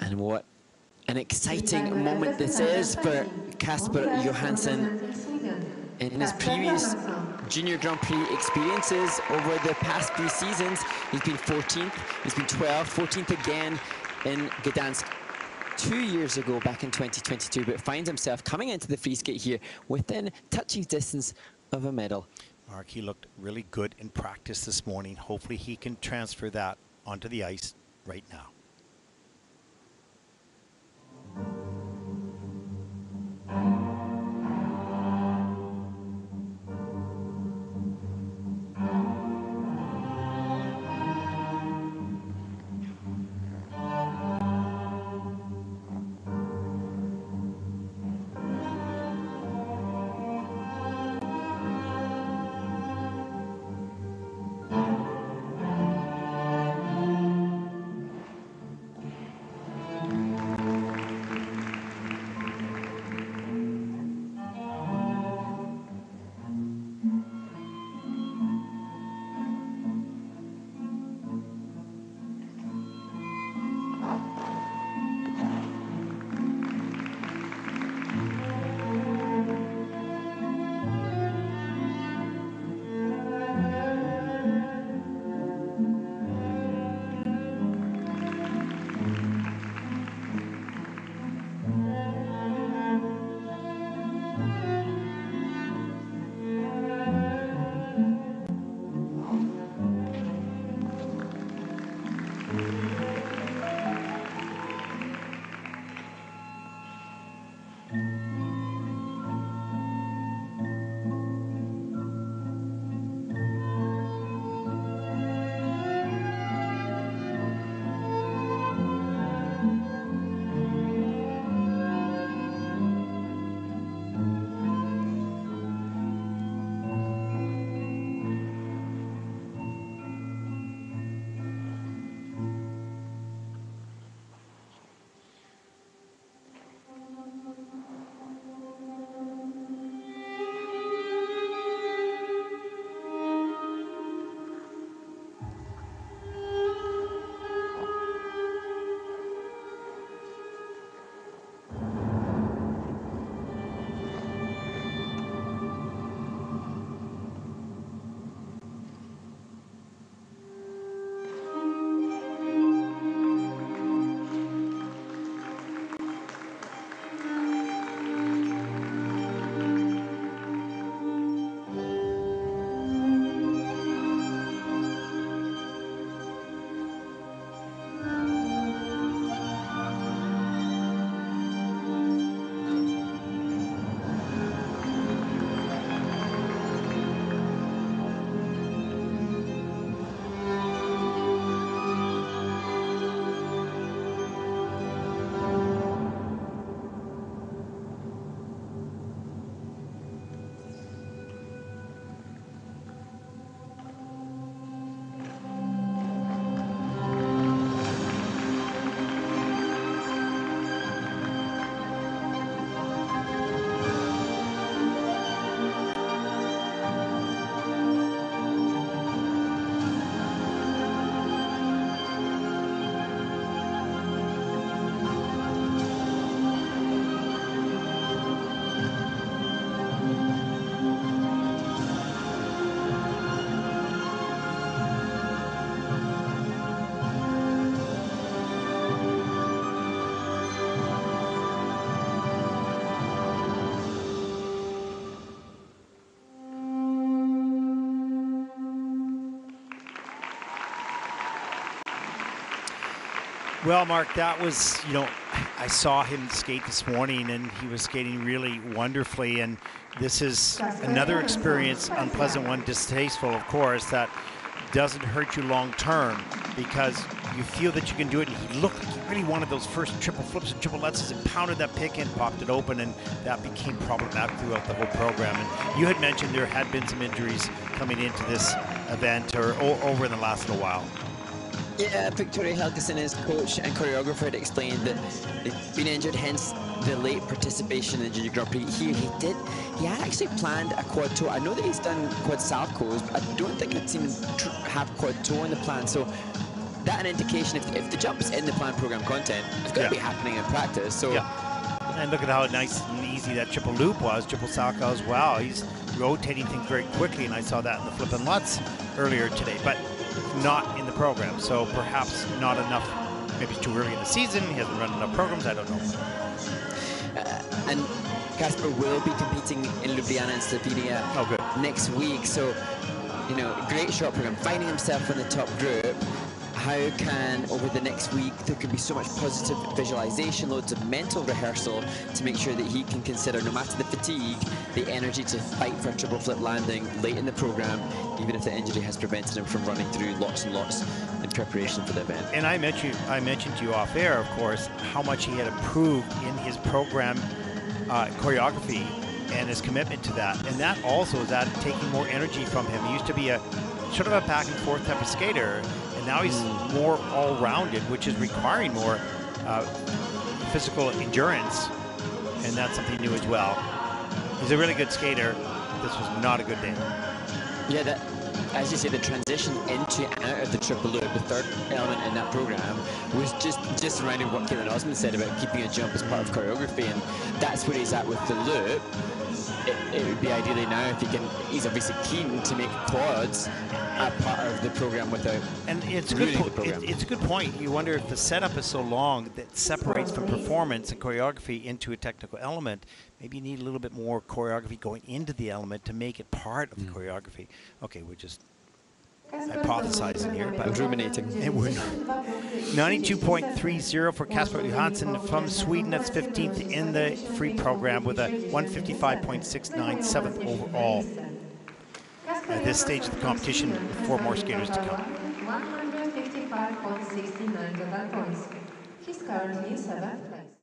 And what an exciting moment this is for Casper Johansson. In his previous Junior Grand Prix experiences over the past few seasons, he's been 14th, he's been 12th, 14th again in Gdansk two years ago back in 2022, but finds himself coming into the free skate here within touching distance of a medal. Mark, he looked really good in practice this morning. Hopefully he can transfer that onto the ice right now. Well, Mark, that was, you know, I saw him skate this morning and he was skating really wonderfully. And this is another experience, unpleasant one, distasteful, of course, that doesn't hurt you long term because you feel that you can do it. And he looked like he really wanted those first triple flips and triple lutzes and pounded that pick and popped it open, and that became problematic throughout the whole program. And you had mentioned there had been some injuries coming into this event or, or over in the last little while. Yeah, Viktoria Helgesson, his coach and choreographer, had explained that he'd been injured, hence the late participation in the Junior Grand Prix. He, he did, he had actually planned a quad tour. I know that he's done quad salchows, but I don't think I'd seen him have quad tour in the plan. So that an indication if, if the jump's in the planned program content, it's going to Yeah. be happening in practice. So Yeah. And look at how nice and easy that triple loop was. Triple Salchow as well. He's rotating things very quickly, and I saw that in the flipping lots earlier today, but not in the program. So perhaps not enough. Maybe too early in the season. He hasn't run enough programs. I don't know. uh, and Casper will be competing in Ljubljana and Slovenia Oh, next week. So, you know, great short program, finding himself in the top group. How can, over the next week, there could be so much positive visualization, loads of mental rehearsal to make sure that he can consider, no matter the fatigue, the energy to fight for a triple flip landing late in the program, even if the injury has prevented him from running through lots and lots in preparation for the event. And I mentioned, I mentioned to you off air, of course, how much he had improved in his program uh, choreography and his commitment to that. And that also is that taking more energy from him. He used to be a sort of a back and forth type of skater, and now he's more all-rounded, which is requiring more uh, physical endurance, and that's something new as well. He's a really good skater. This was not a good day. Yeah, that, as you say, the transition into and out of the triple loop, the third element in that program, was just just surrounding what Kieran Osmond said about keeping a jump as part of choreography, and that's where he's at with the loop. It, it would be ideally now if he can. He's obviously keen to make quads a part of the program without. And it's a good. Po- it, it's a good point. You wonder if the setup is so long that separates from performance and choreography into a technical element. Maybe you need a little bit more choreography going into the element to make it part of the mm. choreography. Okay, we're just hypothesizing here, but ruminating. And we're not. 92.30 for Casper Johansson from Sweden. That's 15th in the free program with a 155.69 seventh overall. At this stage of the competition, with four more skaters to come. 155.69 total points. He's currently seventh place.